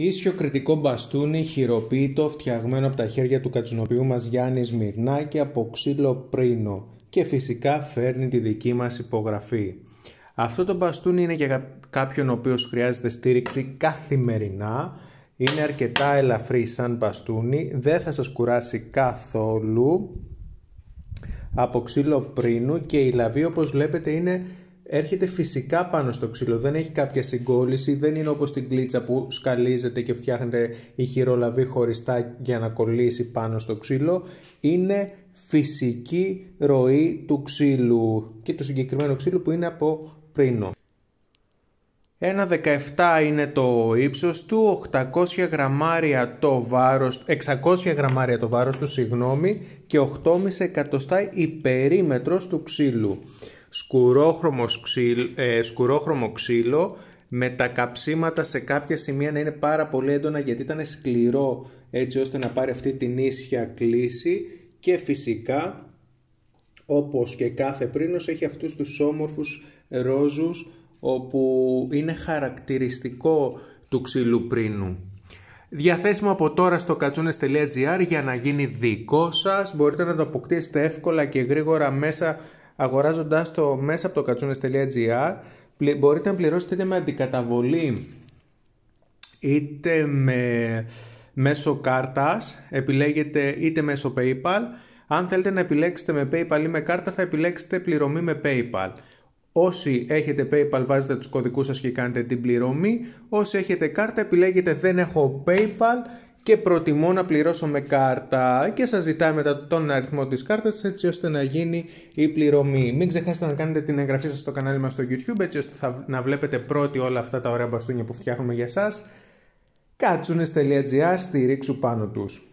Ίσιο κριτικό μπαστούνι χειροποίητο φτιαγμένο από τα χέρια του κατσουνοποιού μας Γιάννης Σμυρνάκη από ξύλο πρίνο. Και φυσικά φέρνει τη δική μας υπογραφή. Αυτό το μπαστούνι είναι για κάποιον ο οποίος χρειάζεται στήριξη καθημερινά, είναι αρκετά ελαφρύ σαν μπαστούνι, δεν θα σας κουράσει καθόλου. Από ξύλο πρίνου και η λαβή όπως βλέπετε είναι έρχεται φυσικά πάνω στο ξύλο, δεν έχει κάποια συγκόλληση, δεν είναι όπως την κλίτσα που σκαλίζεται και φτιάχνεται η χειρολαβή χωριστά για να κολλήσει πάνω στο ξύλο. Είναι φυσική ροή του ξύλου και του συγκεκριμένου ξύλου που είναι από πρίνο. Ένα 17 είναι το ύψος του, 800 γραμμάρια το βάρος, 600 γραμμάρια το βάρος του, συγγνώμη, και 8,5 εκατοστά η περίμετρος του ξύλου σκουρόχρωμο ξύλο, ε, σκουρόχρωμο ξύλο με τα καψίματα σε κάποια σημεία να είναι πάρα πολύ έντονα γιατί ήταν σκληρό έτσι ώστε να πάρει αυτή την ίσια κλίση και φυσικά όπως και κάθε πρίνος έχει αυτούς τους όμορφους ρόζους όπου είναι χαρακτηριστικό του ξύλου πρίνου. Διαθέσιμο από τώρα στο κατσούνες.gr για να γίνει δικό σας. Μπορείτε να το αποκτήσετε εύκολα και γρήγορα μέσα αγοράζοντάς το μέσα από το κατσούνες.gr μπορείτε να πληρώσετε είτε με αντικαταβολή είτε με μέσω κάρτας, επιλέγετε είτε μέσω PayPal. Αν θέλετε να επιλέξετε με PayPal ή με κάρτα θα επιλέξετε πληρωμή με PayPal. Όσοι έχετε PayPal βάζετε τους κωδικούς σας και κάνετε την πληρωμή. Όσοι έχετε κάρτα επιλέγετε δεν έχω PayPal και προτιμώ να πληρώσω με κάρτα και σας ζητάει μετά τον αριθμό της κάρτας έτσι ώστε να γίνει η πληρωμή. Μην ξεχάσετε να κάνετε την εγγραφή σας στο κανάλι μας στο YouTube έτσι ώστε θα, να βλέπετε πρώτοι όλα αυτά τα ωραία μπαστούνια που φτιάχνουμε για σας. Κατσούνες.gr στηρίξου πάνω τους.